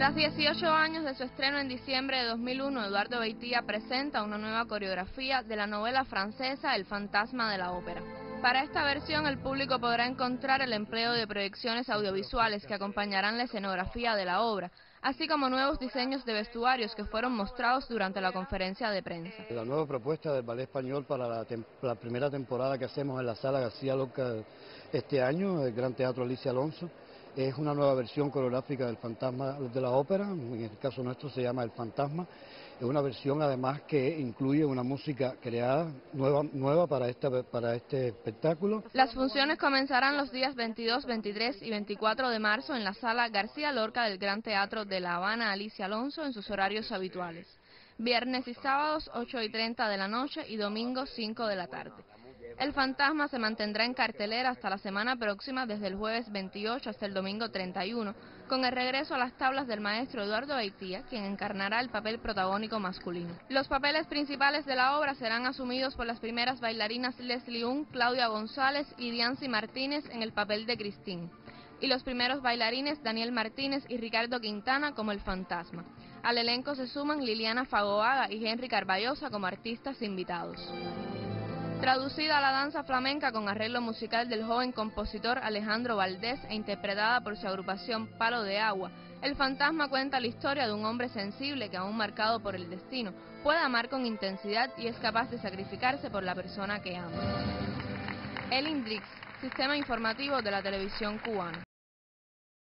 Tras 18 años de su estreno en diciembre de 2001, Eduardo Beitía presenta una nueva coreografía de la novela francesa El fantasma de la ópera. Para esta versión el público podrá encontrar el empleo de proyecciones audiovisuales que acompañarán la escenografía de la obra, así como nuevos diseños de vestuarios que fueron mostrados durante la conferencia de prensa. La nueva propuesta del Ballet Español para la, primera temporada que hacemos en la Sala García Lorca este año, el Gran Teatro Alicia Alonso, es una nueva versión coreográfica del Fantasma de la Ópera, en el caso nuestro se llama El Fantasma. Es una versión además que incluye una música creada nueva, nueva para, este, para este espectáculo. Las funciones comenzarán los días 22, 23 y 24 de marzo en la sala García Lorca del Gran Teatro de La Habana Alicia Alonso en sus horarios habituales. Viernes y sábados 8 y 30 de la noche y domingo 5 de la tarde. El fantasma se mantendrá en cartelera hasta la semana próxima, desde el jueves 28 hasta el domingo 31, con el regreso a las tablas del maestro Eduardo Haitía, quien encarnará el papel protagónico masculino. Los papeles principales de la obra serán asumidos por las primeras bailarinas Leslie Un, Claudia González y Diancy Martínez en el papel de Christine, y los primeros bailarines Daniel Martínez y Ricardo Quintana como el fantasma. Al elenco se suman Liliana Fagoaga y Henry Carballosa como artistas invitados. Traducida a la danza flamenca con arreglo musical del joven compositor Alejandro Valdés e interpretada por su agrupación Palo de Agua, El fantasma cuenta la historia de un hombre sensible que aún marcado por el destino puede amar con intensidad y es capaz de sacrificarse por la persona que ama. El Indrix, sistema informativo de la televisión cubana.